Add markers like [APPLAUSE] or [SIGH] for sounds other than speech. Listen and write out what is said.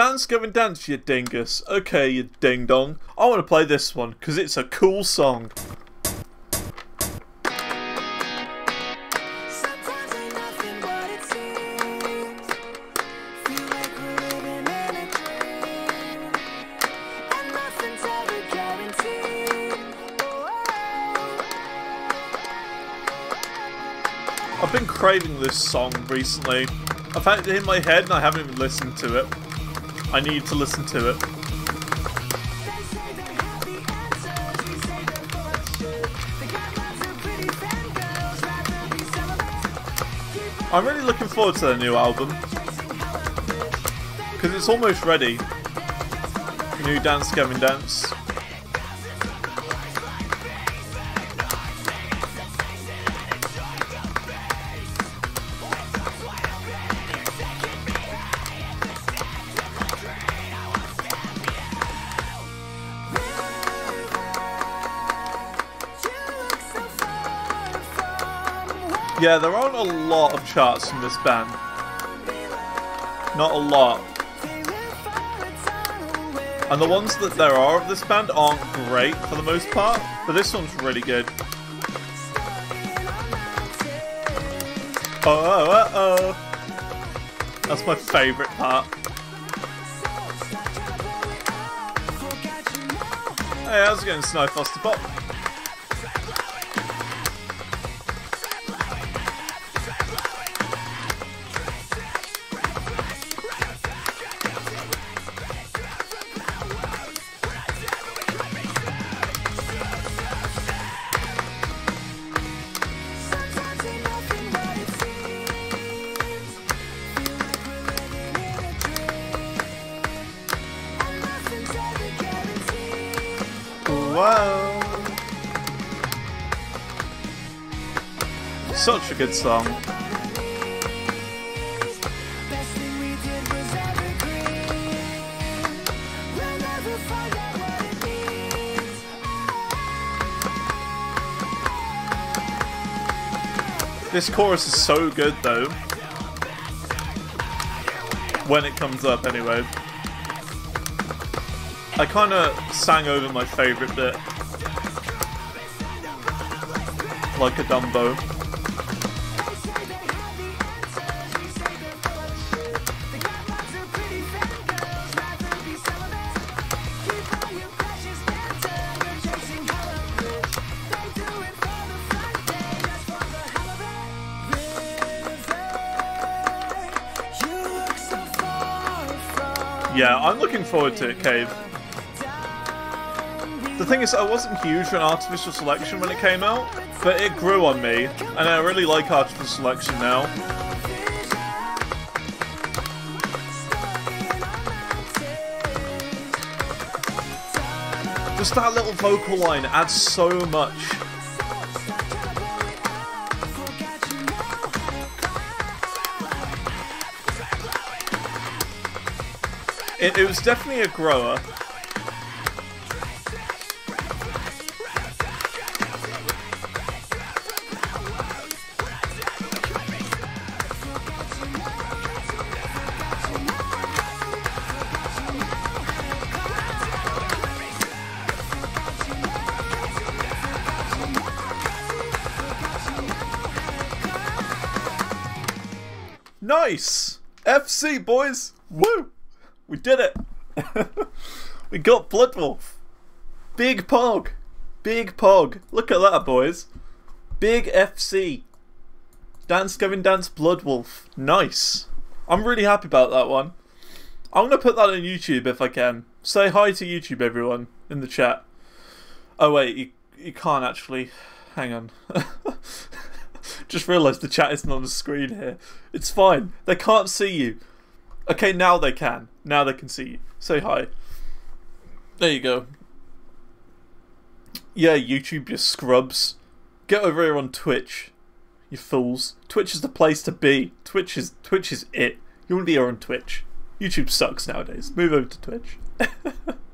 Dance Gavin Dance, you dingus. Okay, you ding dong. I want to play this one because it's a cool song. Sometimes ain't nothing what it seems. Feel like we're living in a dream, and nothing's ever guaranteed. I've been craving this song recently. I've had it in my head and I haven't even listened to it. I need to listen to it. I'm really looking forward to their new album because it's almost ready. New Dance Gavin Dance. Yeah, there aren't a lot of charts from this band. Not a lot. And the ones that there are of this band aren't great for the most part, but this one's really good. Oh, oh, oh, oh. That's my favourite part. Hey, how's it going, Snow Foster Pop? Such a good song. This chorus is so good though. When it comes up, anyway. I kind of sang over my favourite bit. Like a Dumbo. Yeah, I'm looking forward to it, Cave. The thing is, I wasn't huge on Artificial Selection when it came out, but it grew on me, and I really like Artificial Selection now. Just that little vocal line adds so much. It, it was definitely a grower. Nice! FC, boys! Woo! We did it! [LAUGHS] we got Blood Wolf! Big Pog! Big Pog! Look at that, boys! Big FC! Dance Gavin Dance Blood Wolf. Nice! I'm really happy about that one. I'm gonna put that on YouTube if I can. Say hi to YouTube, everyone, in the chat. Oh, wait, you, you can't actually. Hang on. [LAUGHS] Just realised the chat isn't on the screen here. It's fine. They can't see you. Okay, now they can. Now they can see you. Say hi. There you go. Yeah, YouTube, you scrubs. Get over here on Twitch, you fools. Twitch is the place to be. Twitch is Twitch is it. You want to be here on Twitch. YouTube sucks nowadays. Move over to Twitch. [LAUGHS]